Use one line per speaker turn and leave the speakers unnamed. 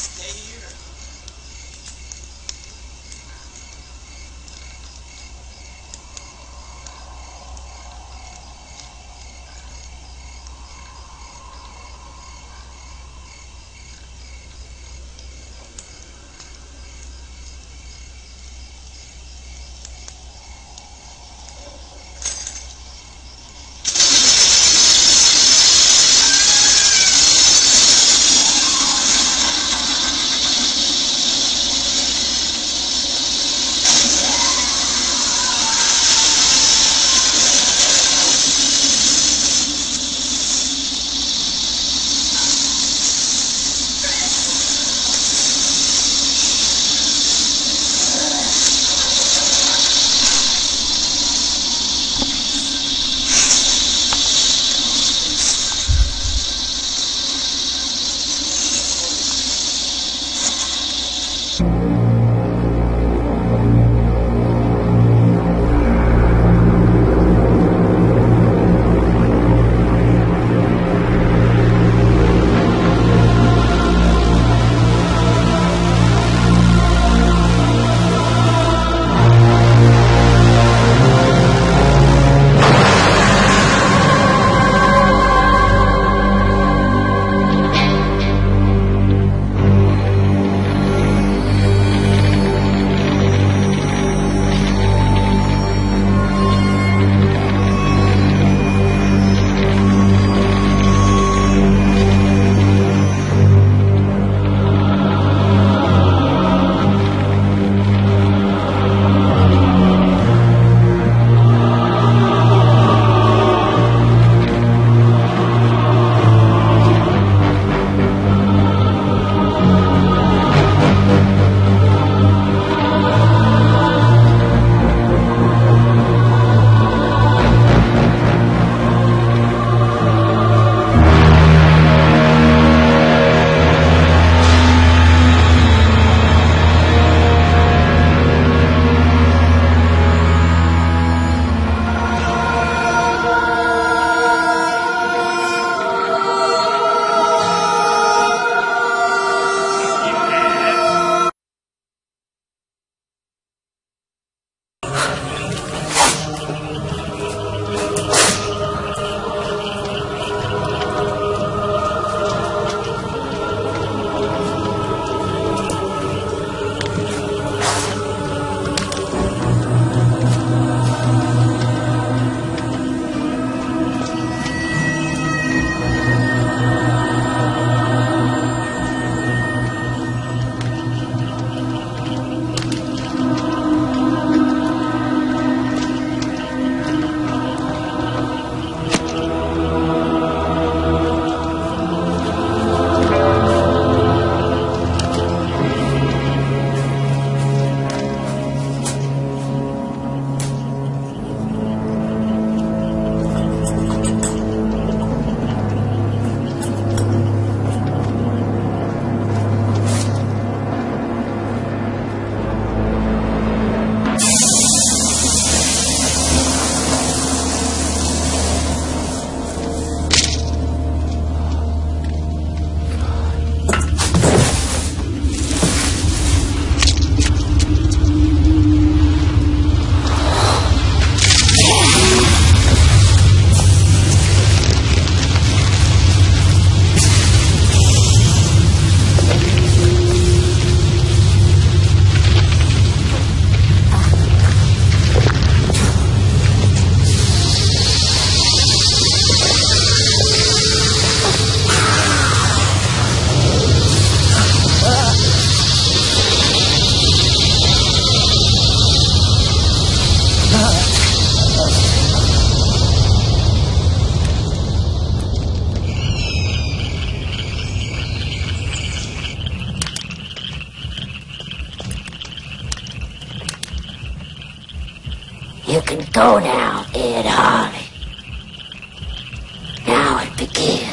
stay
You can go now, Ed Harley. Now it begins.